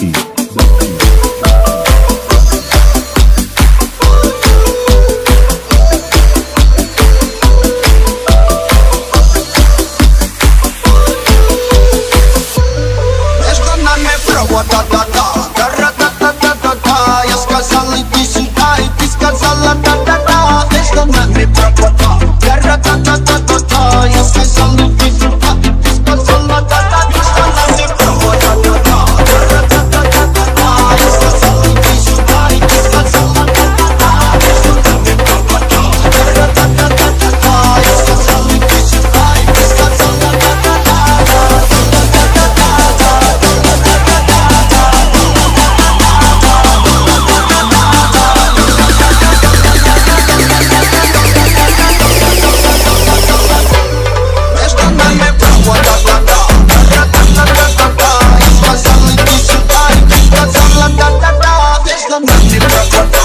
Na me provoca, some